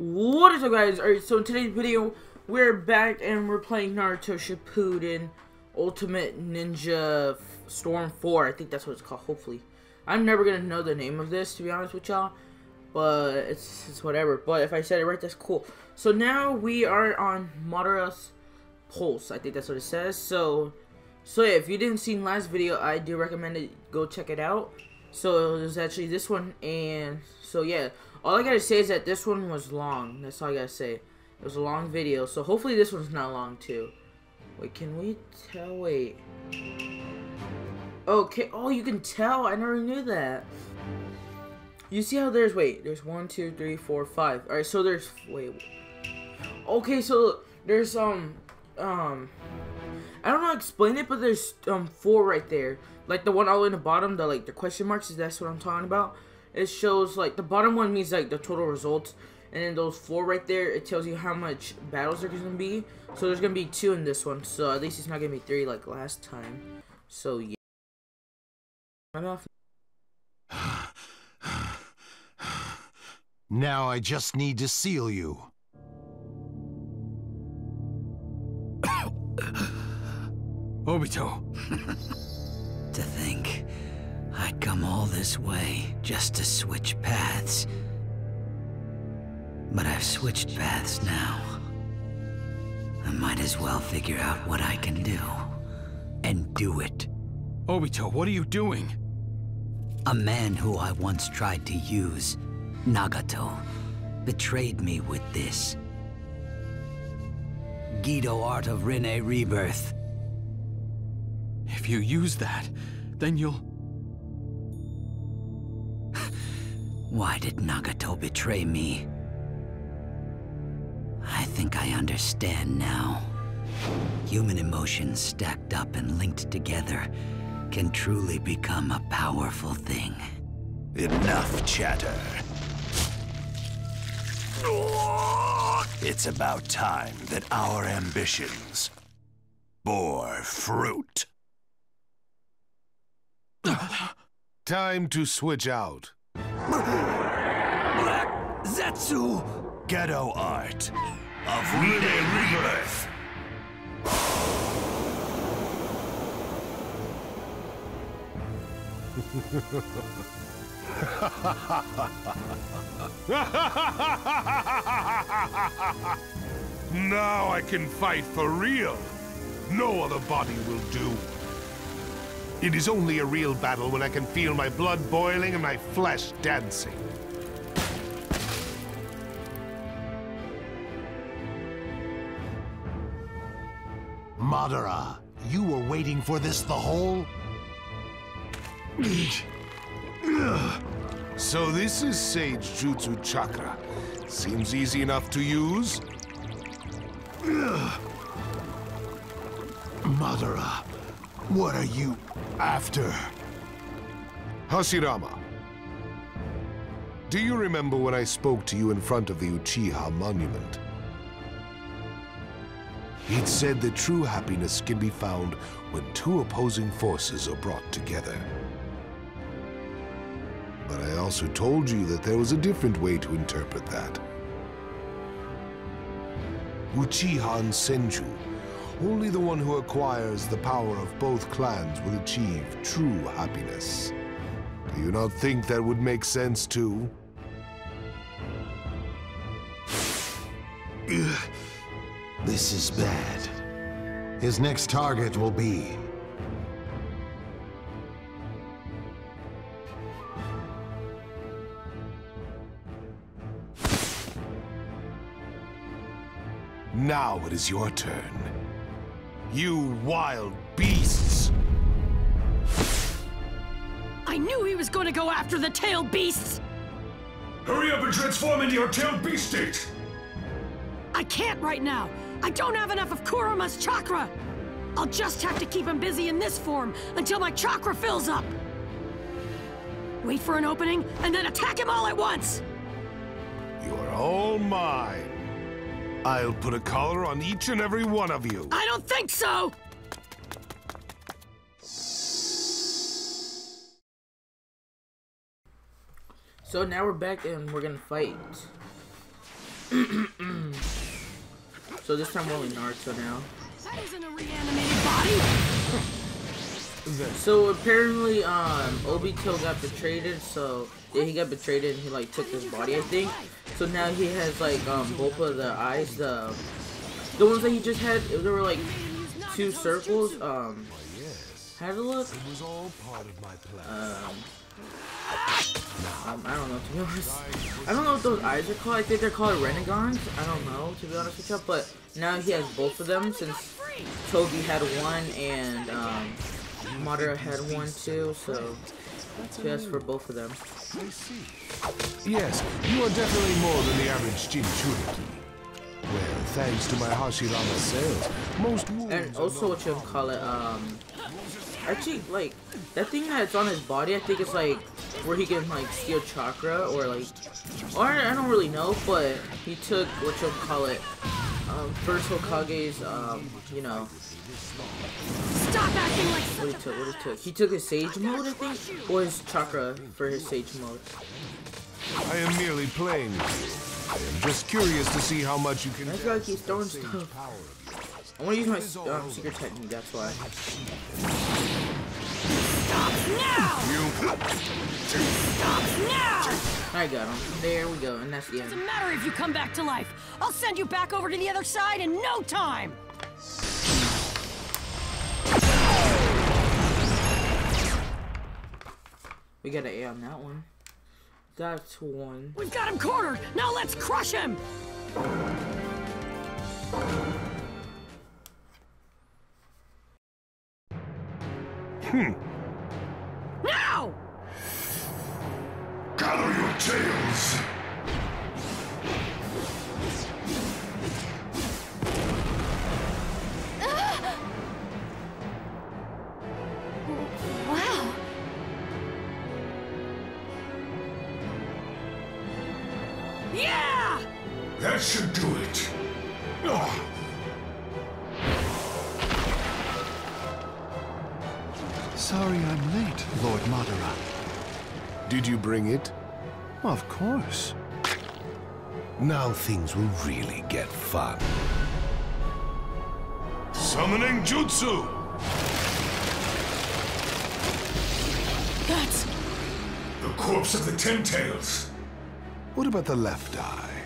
What is up guys? Alright, so in today's video, we're back and we're playing Naruto Shippuden Ultimate Ninja Storm 4. I think that's what it's called, hopefully. I'm never gonna know the name of this, to be honest with y'all. But it's, it's whatever. But if I said it right, that's cool. So now we are on Madara's Pulse. I think that's what it says. So, so yeah, if you didn't see last video, I do recommend it. Go check it out. So it was actually this one, and so yeah. All I gotta say is that this one was long. That's all I gotta say. It was a long video, so hopefully this one's not long too. Wait, can we tell? Wait. Okay. Oh, you can tell. I never knew that. You see how there's wait? There's one, two, three, four, five. All right. So there's wait. Okay. So there's um um. I don't know how to explain it, but there's um four right there. Like the one all in the bottom, the like the question marks. Is that's what I'm talking about? It shows like the bottom one means like the total results and then those four right there it tells you how much battles there's gonna be. So there's gonna be two in this one so at least it's not gonna be three like last time. So yeah. Now I just need to seal you. Obito. To think. I'd come all this way just to switch paths. But I've switched paths now. I might as well figure out what I can do. And do it. Obito, what are you doing? A man who I once tried to use, Nagato, betrayed me with this. Gedo Art of Rinne Rebirth. If you use that, then you'll... Why did Nagato betray me? I think I understand now. Human emotions stacked up and linked together can truly become a powerful thing. Enough chatter. It's about time that our ambitions bore fruit. time to switch out. Black Zetsu! Gedo art of Rinne Rebirth. now I can fight for real. No other body will do. It is only a real battle when I can feel my blood boiling and my flesh dancing. Madara, you were waiting for this the whole... so this is Sage Jutsu Chakra. Seems easy enough to use. Madara, what are you after? Hashirama. Do you remember when I spoke to you in front of the Uchiha monument? He'd said that true happiness can be found when two opposing forces are brought together. But I also told you that there was a different way to interpret that. Uchiha and Senju only the one who acquires the power of both clans will achieve true happiness. Do you not think that would make sense too? This is bad. His next target will be... Now it is your turn. You wild beasts! I knew he was going to go after the tail beasts! Hurry up and transform into your tail beast state! I can't right now! I don't have enough of Kurama's chakra! I'll just have to keep him busy in this form until my chakra fills up! Wait for an opening, and then attack him all at once! You are all mine! I'll put a collar on each and every one of you. I don't think so! So now we're back and we're gonna fight. so this time we're only Naruto now. That isn't a reanimated body! So apparently, um, Obito got betrayed, so yeah, he got betrayed and he like took his body, I think. So now he has like um both of the eyes, the the ones that he just had. There were like two circles. Um, had a look. It was all part of my plan. Um, um, I don't know to be honest. I don't know what those eyes are called. I think they're called Rinnegans. I don't know to be honest with you. But now he has both of them since Tobi had one and um, Madara had one too. So has for both of them. Yes, you are definitely more than the average Jinchuriki. Well, thanks to my Hashirama cells, most wounds And also what you call it, um actually like that thing that's on his body I think it's like where he can like steal chakra or like or I don't really know, but he took what you call it um first Hokage's um, you know Stop acting like what he took what he took. He took his sage mode I think or his chakra for his sage mode. I am merely playing. I am just curious to see how much you can I get feel like he's throwing sage stuff. power of yours. I wanna use my um, secret technique, that's why. Stop now! You. Stop now! I got him. There we go, and that's the end. Doesn't matter if you come back to life. I'll send you back over to the other side in no time! We got an A on that one. That's one. We've got him cornered! Now let's crush him! Hmm. Gather your tails! Wow. Yeah! That should do it. Ah, Sorry I'm late, Lord Madara. Did you bring it? Of course. Now things will really get fun. Summoning Jutsu! That's... The corpse of the Ten Tails! What about the left eye?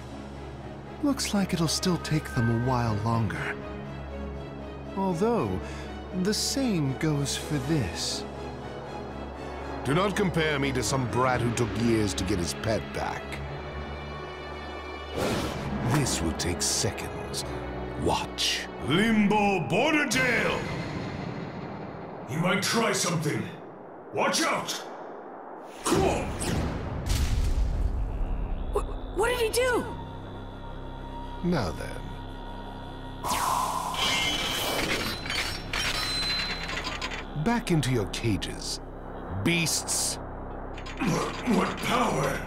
Looks like it'll still take them a while longer. Although, the same goes for this. Do not compare me to some brat who took years to get his pet back. This will take seconds. Watch. Limbo Border Jail! He might try something. Watch out! Cool! What, what did he do? Now then. Back into your cages. Beasts. What power?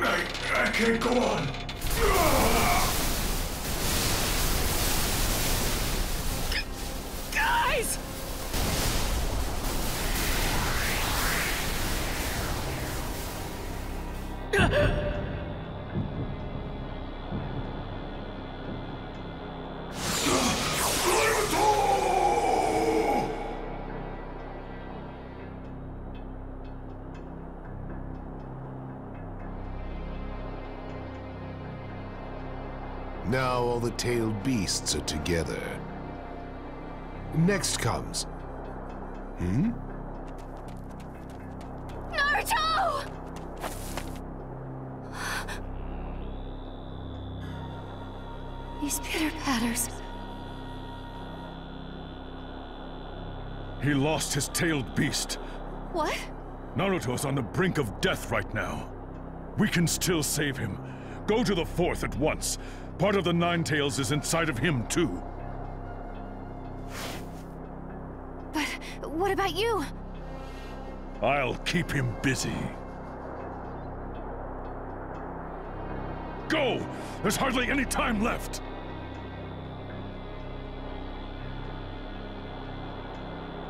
I, I can't go on. Guys! Now all the tailed beasts are together. Next comes. Hmm? Naruto! These pitter patters. He lost his tailed beast. What? Naruto's on the brink of death right now. We can still save him. Go to the fourth at once. Part of the Nine Tails is inside of him, too. But what about you? I'll keep him busy. Go! There's hardly any time left!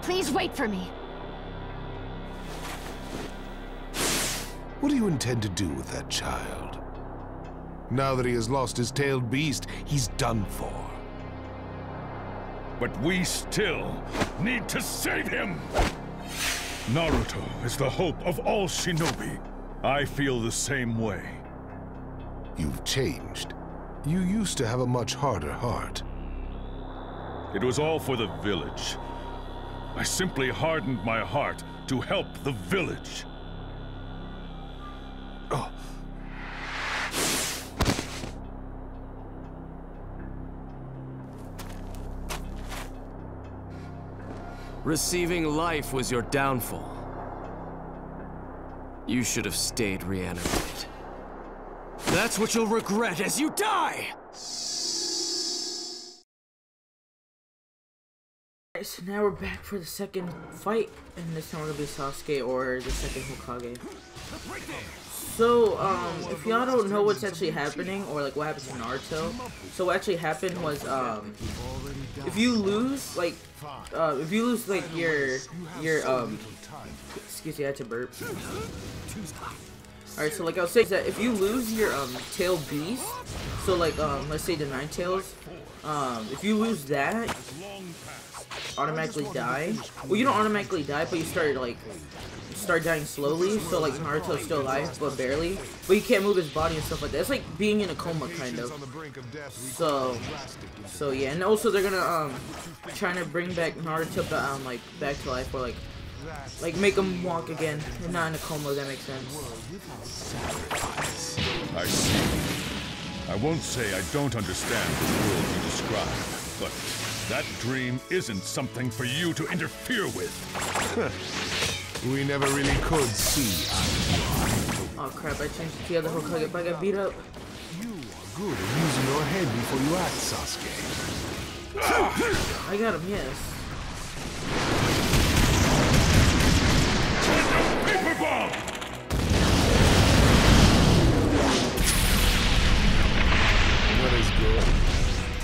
Please wait for me. What do you intend to do with that child? Now that he has lost his tailed beast, he's done for. But we still need to save him! Naruto is the hope of all shinobi. I feel the same way. You've changed. You used to have a much harder heart. It was all for the village. I simply hardened my heart to help the village. Oh, Receiving life was your downfall. You should have stayed reanimated. That's what you'll regret as you die! So now we're back for the second fight, and this time we're gonna be Sasuke or the second Hokage. So, um, if y'all don't know what's actually happening, or like what happens to Naruto, so what actually happened was, um, if you lose, like, uh, if you lose, like, your, your, um, excuse me, I had to burp. Alright, so like I was saying, that if you lose your, um, tail beast, so like, um, let's say the Nine Tails, um, if you lose that, automatically die. Well, you don't automatically die, but you start like start dying slowly. So like Naruto's still alive, but barely. But you can't move his body and stuff like that. It's like being in a coma, kind of. So, so yeah, and also they're gonna um trying to bring back Naruto ba- um like back to life or like like make him walk again and not in a coma. That makes sense. I see. I won't say I don't understand the world you describe, but that dream isn't something for you to interfere with. we never really could see Oh crap! I changed it to the other Hokage, but I got beat up. You are good at using your head before you act, Sasuke. I got him. Yes. Paper bomb! That is good.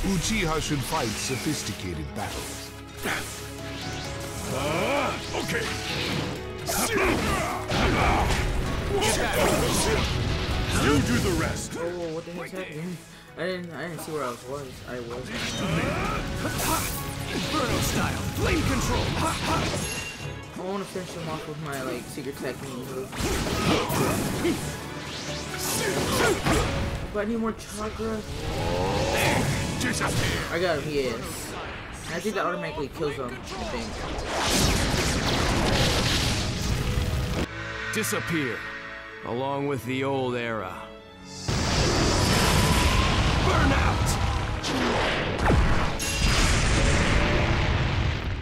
Uchiha should fight sophisticated battles. Uh, okay. You do the rest. Oh, what the heck's happening? I didn't. I didn't see where I was. was. I was. Inferno style, flame control! I want to finish him off with my like secret technique move. But I need more chakra. I got him. Yes. I think that automatically kills him. I think. Disappear, along with the old era. Burnout!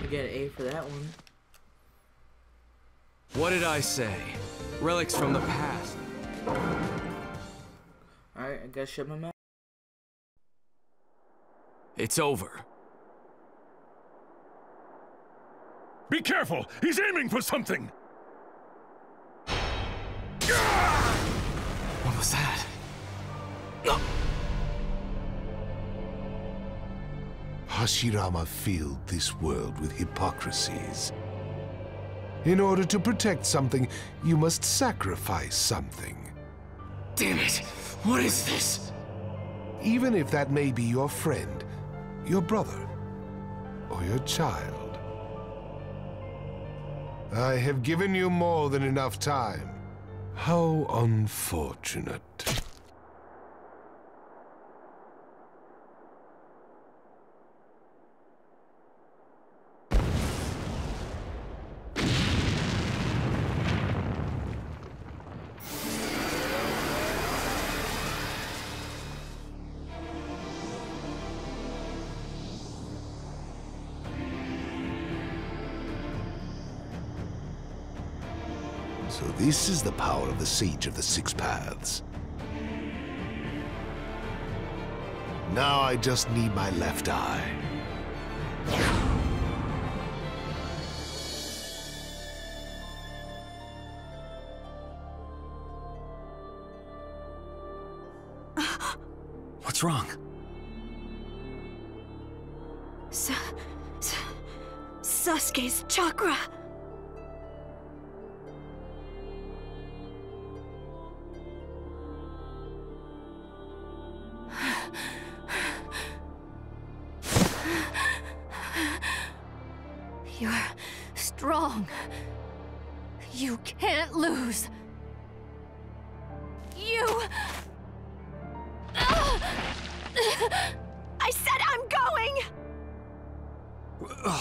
We get an A for that one. What did I say? Relics from the past. All right, I gotta shut my mouth. It's over. Be careful! He's aiming for something! What was that? Hashirama filled this world with hypocrisies. In order to protect something, you must sacrifice something. Damn it! What is this? Even if that may be your friend, your brother, or your child. I have given you more than enough time. How unfortunate. So this is the power of the Sage of the Six Paths. Now I just need my left eye. What's wrong? Sa Sa Sasuke's chakra.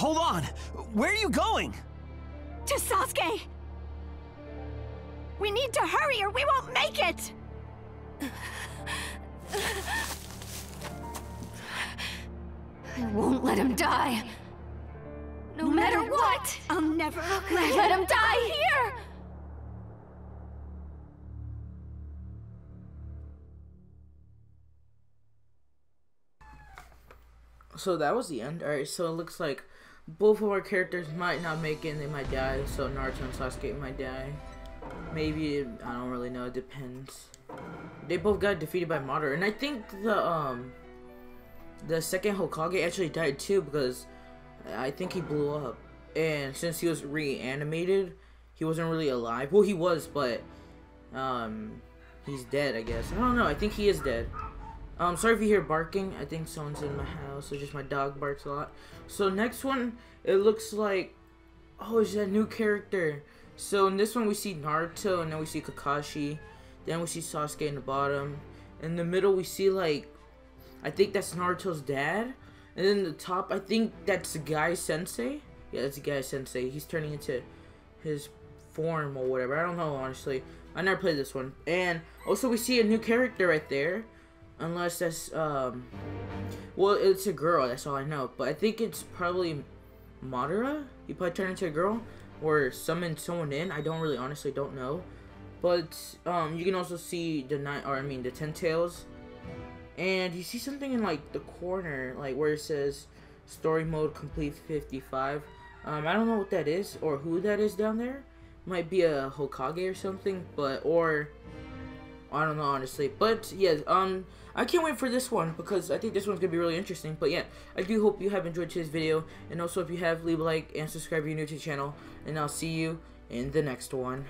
Hold on! Where are you going? To Sasuke! We need to hurry or we won't make it! I won't let him die. No, matter, what, I'll never let, let him die here! So that was the end. Alright, so it looks like both of our characters might not make it and they might die. So Naruto and Sasuke might die. Maybe, I don't really know, it depends. They both got defeated by Madara. And I think the, um, the second Hokage actually died too because I think he blew up. And since he was reanimated, he wasn't really alive. Well, he was, but, um, he's dead, I guess. I don't know, I think he is dead. Um, sorry if you hear barking. I think someone's in my house. So just my dog barks a lot. So next one, it looks like, oh, it's that new character. So in this one, we see Naruto, and then we see Kakashi. Then we see Sasuke in the bottom. In the middle, we see like, I think that's Naruto's dad. And then the top, I think that's the Guy Sensei. Yeah, that's the Guy Sensei. He's turning into his form or whatever. I don't know, honestly. I never played this one. And also, we see a new character right there. Unless that's, um... Well, it's a girl, that's all I know. But I think it's probably Madara. He probably turned into a girl. Or summoned someone in. I don't really, honestly, don't know. But, um, you can also see the nine, or I mean, the Ten Tails. And you see something in, like, the corner, like, where it says Story Mode Complete 55. Um, I don't know what that is, or who that is down there. Might be a Hokage or something, but, or... I don't know, honestly. But, yeah, um, I can't wait for this one, because I think this one's to be really interesting. But, yeah, I do hope you have enjoyed today's video. And also, if you have, leave a like and subscribe if you're new to the channel. And I'll see you in the next one.